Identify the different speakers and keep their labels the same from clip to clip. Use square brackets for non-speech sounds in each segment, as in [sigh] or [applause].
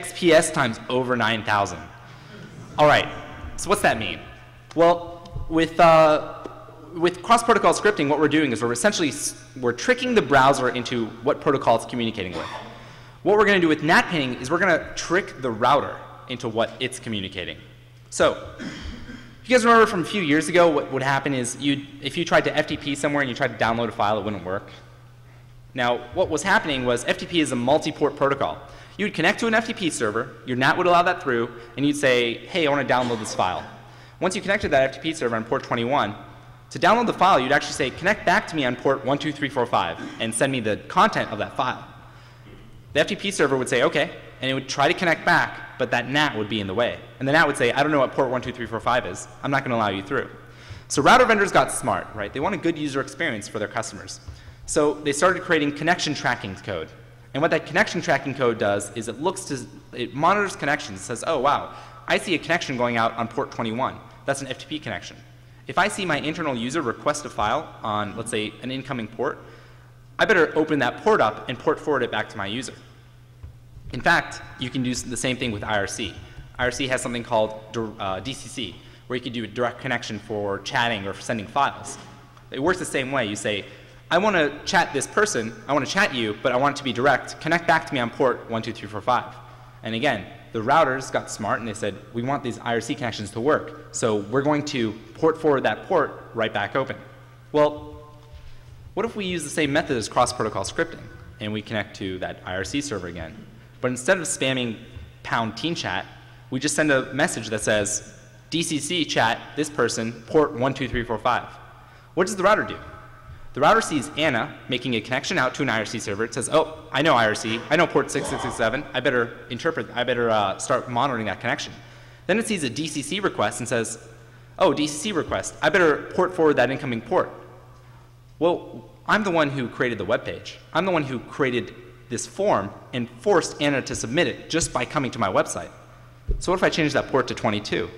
Speaker 1: XPS times over 9,000. All right, so what's that mean? Well, with, uh, with cross-protocol scripting, what we're doing is we're essentially we're tricking the browser into what protocol it's communicating with. What we're going to do with NAT pinning is we're going to trick the router into what it's communicating. So, if you guys remember from a few years ago, what would happen is you if you tried to FTP somewhere and you tried to download a file, it wouldn't work. Now, what was happening was FTP is a multi-port protocol. You would connect to an FTP server, your NAT would allow that through, and you'd say, hey, I want to download this file. Once you connected that FTP server on port 21, to download the file, you'd actually say, connect back to me on port 12345 and send me the content of that file. The FTP server would say, okay, and it would try to connect back, but that NAT would be in the way. And the NAT would say, I don't know what port 12345 is. I'm not going to allow you through. So router vendors got smart, right? They want a good user experience for their customers. So they started creating connection tracking code. And what that connection tracking code does is it looks to, it monitors connections. Says, oh, wow, I see a connection going out on port 21. That's an FTP connection. If I see my internal user request a file on, let's say, an incoming port, I better open that port up and port forward it back to my user. In fact, you can do the same thing with IRC. IRC has something called uh, DCC, where you can do a direct connection for chatting or for sending files. It works the same way. You say, I want to chat this person, I want to chat you, but I want it to be direct. Connect back to me on port 12345. And again, the routers got smart and they said, we want these IRC connections to work. So we're going to port forward that port right back open. Well, what if we use the same method as cross-protocol scripting and we connect to that IRC server again? But instead of spamming pound teen chat, we just send a message that says, DCC chat this person, port 12345. What does the router do? The router sees Anna making a connection out to an IRC server. It says, oh, I know IRC. I know port 6667. I better interpret, I better uh, start monitoring that connection. Then it sees a DCC request and says, oh, DCC request. I better port forward that incoming port. Well, I'm the one who created the web page. I'm the one who created this form and forced Anna to submit it just by coming to my website. So what if I change that port to 22?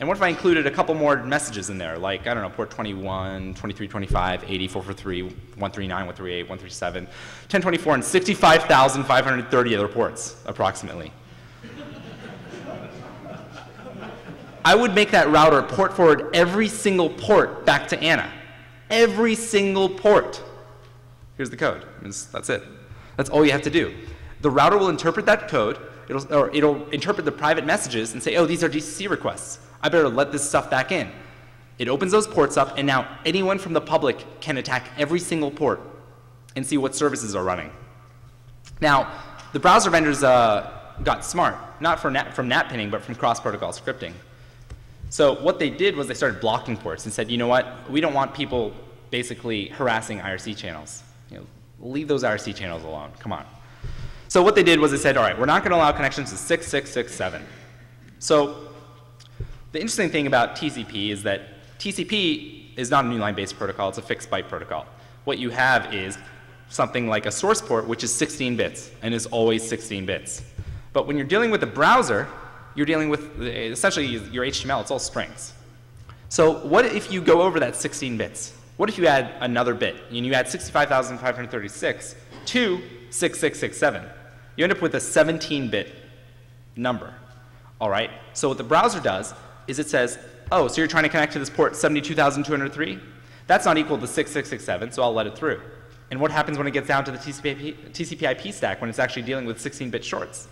Speaker 1: And what if I included a couple more messages in there, like, I don't know, port 21, 23, 25, 80, 443, 139, 138, 137, 1024, and 65,530 other ports, approximately. I would make that router port forward every single port back to Anna. Every single port. Here's the code. That's it. That's all you have to do. The router will interpret that code, it'll, or it'll interpret the private messages and say, oh, these are DCC requests. I better let this stuff back in. It opens those ports up, and now anyone from the public can attack every single port and see what services are running. Now, the browser vendors uh, got smart, not from NAT, from NAT pinning, but from cross-protocol scripting. So what they did was they started blocking ports and said, you know what, we don't want people basically harassing IRC channels. You know, leave those IRC channels alone, come on. So what they did was they said, all right, we're not going to allow connections to 6667. So the interesting thing about TCP is that TCP is not a new line-based protocol, it's a fixed byte protocol. What you have is something like a source port, which is 16 bits and is always 16 bits. But when you're dealing with a browser, you're dealing with essentially your HTML, it's all strings. So what if you go over that 16 bits? What if you add another bit and you add 65,536 to 6667? You end up with a 17-bit number. All right? So what the browser does is it says, oh, so you're trying to connect to this port 72,203? That's not equal to 6667, so I'll let it through. And what happens when it gets down to the TCP, TCP IP stack when it's actually dealing with 16-bit shorts?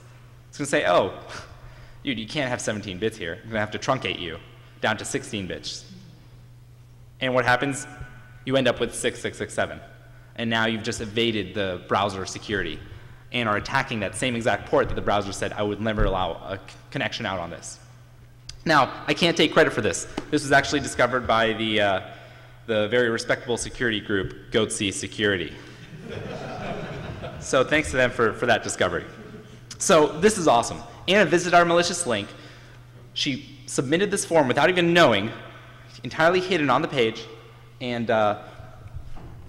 Speaker 1: It's going to say, oh, [laughs] dude, you can't have 17 bits here. I'm going to have to truncate you down to 16 bits. And what happens? You end up with 6667. And now you've just evaded the browser security and are attacking that same exact port that the browser said I would never allow a connection out on this. Now, I can't take credit for this. This was actually discovered by the, uh, the very respectable security group, Goatse Security. so thanks to them for, for that discovery. So this is awesome. Anna visited our malicious link. She submitted this form without even knowing, entirely hidden on the page, and uh,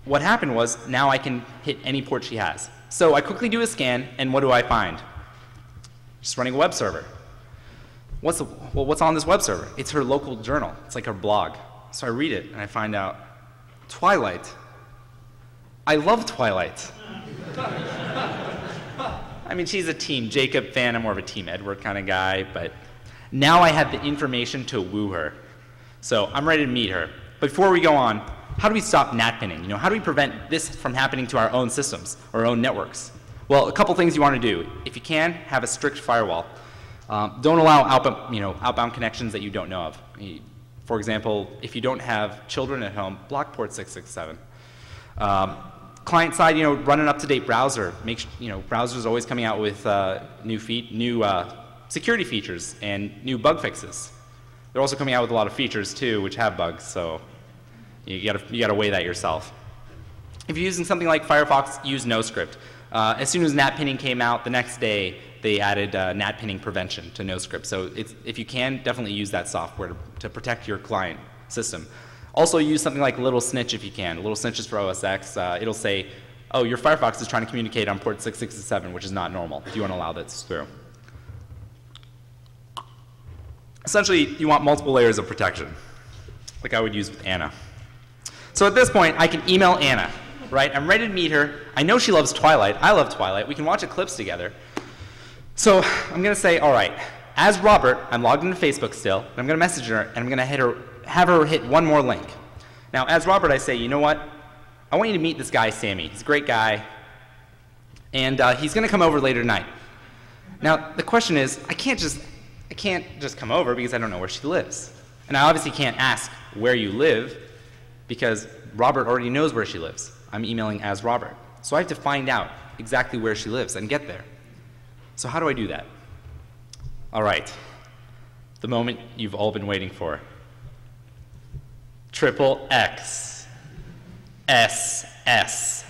Speaker 1: what happened was now I can hit any port she has. So I quickly do a scan, and what do I find? Just running a web server. What's, the, well, what's on this web server? It's her local journal. It's like her blog. So I read it and I find out Twilight. I love Twilight. I mean, she's a Team Jacob fan. I'm more of a Team Edward kind of guy, but now I have the information to woo her. So I'm ready to meet her. Before we go on, how do we stop NAT pinning? You know, how do we prevent this from happening to our own systems, our own networks? Well, a couple things you want to do. If you can, have a strict firewall. Um, don't allow outbound, you know, outbound connections that you don't know of. For example, if you don't have children at home, block port 667. Um, client side, you know, run an up-to-date browser. Make you know, browsers always coming out with uh, new feet, new uh, security features and new bug fixes. They're also coming out with a lot of features too, which have bugs. So you gotta you gotta weigh that yourself. If you're using something like Firefox, use NoScript. Uh, as soon as NAT pinning came out, the next day they added uh, NAT pinning prevention to NoScript. So if you can, definitely use that software to, to, protect your client system. Also use something like Little Snitch if you can. Little Snitch is for OS X. Uh, it'll say, oh, your Firefox is trying to communicate on port 667, which is not normal. Do you want to allow this through? Essentially, you want multiple layers of protection, like I would use with Anna. So at this point, I can email Anna, right? I'm ready to meet her. I know she loves Twilight. I love Twilight. We can watch Eclipse together. So I'm going to say, all right, as Robert, I'm logged into Facebook still, and I'm going to message her, and I'm going to hit her, have her hit one more link. Now, as Robert, I say, you know what? I want you to meet this guy, Samy. He's a great guy, and uh, he's going to come over later tonight. Now, the question is, I can't just, I can't just come over because I don't know where she lives. And I obviously can't ask where you live because Robert already knows where she lives. I'm emailing as Robert. So I have to find out exactly where she lives and get there. So how do I do that? All right, the moment you've all been waiting for. Triple X, SS.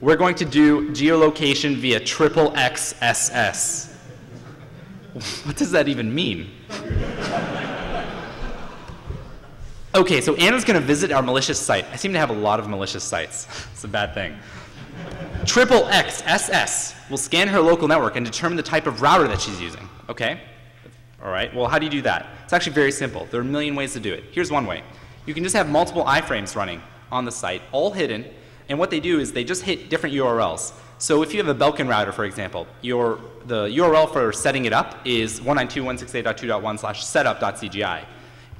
Speaker 1: We're going to do geolocation via triple XSS. What does that even mean? okay, so Anna's going to visit our malicious site. I seem to have a lot of malicious sites. it's a bad thing. Triple XSS will scan her local network and determine the type of router that she's using. Okay? All right. Well, how do you do that? It's actually very simple. There are a million ways to do it. Here's one way. You can just have multiple iframes running on the site, all hidden, and what they do is they just hit different URLs. So if you have a Belkin router, for example, your, the URL for setting it up is 192.168.2.1 slash setup.cgi.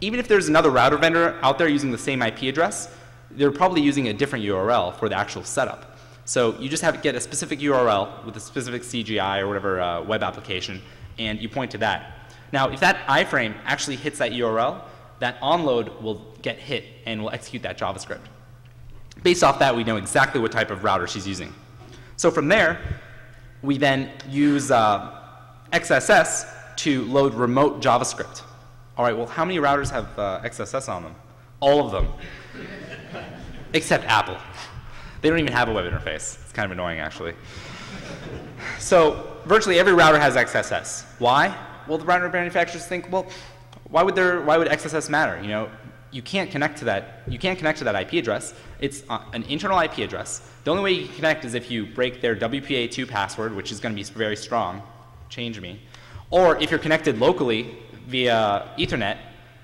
Speaker 1: Even if there's another router vendor out there using the same IP address, they're probably using a different URL for the actual setup. So you just have to get a specific URL with a specific CGI or whatever uh, web application, and you point to that. Now, if that iframe actually hits that URL, that onload will get hit and will execute that JavaScript. Based off that, we know exactly what type of router she's using. So from there, we then use uh, XSS to load remote JavaScript. All right, well, how many routers have uh, XSS on them? All of them, [laughs] except Apple. They don't even have a web interface. It's kind of annoying, actually. So virtually every router has XSS. Why? Well, the router manufacturers think, well, why would there, why would XSS matter? You know, you can't connect to that. You can't connect to that IP address. It's uh, an internal IP address. The only way you can connect is if you break their WPA2 password, which is going to be very strong. Change me. Or if you're connected locally via Ethernet,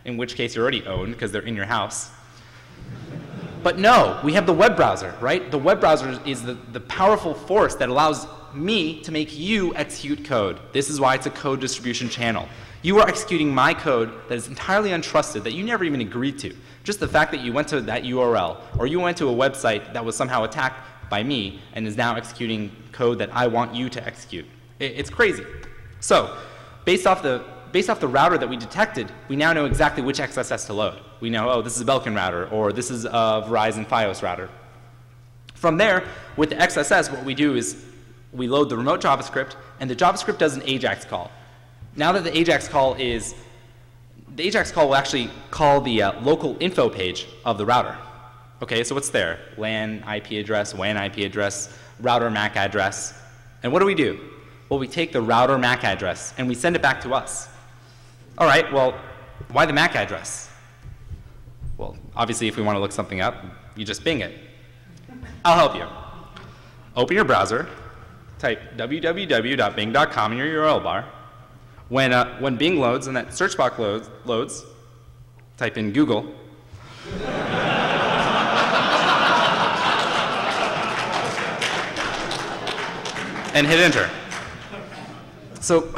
Speaker 1: in which case you're already owned because they're in your house. But no, we have the web browser, right? The web browser is the, the powerful force that allows me to make you execute code. This is why it's a code distribution channel. You are executing my code that is entirely untrusted, that you never even agreed to. Just the fact that you went to that URL, or you went to a website that was somehow attacked by me and is now executing code that I want you to execute. It, it's crazy. So, based off the based off the router that we detected, we now know exactly which XSS to load. We know, oh, this is a Belkin router, or this is a Verizon Fios router. From there, with the XSS, what we do is we load the remote JavaScript, and the JavaScript does an AJAX call. Now that the AJAX call is, the AJAX call will actually call the uh, local info page of the router. Okay, so what's there? LAN IP address, WAN IP address, router MAC address. And what do we do? Well, we take the router MAC address and we send it back to us. All right, well, why the MAC address? Well, obviously, if we want to look something up, you just Bing it. I'll help you. Open your browser, type www.bing.com in your URL bar. When, uh, when Bing loads and that search box loads, loads type in Google. [laughs] and hit enter. so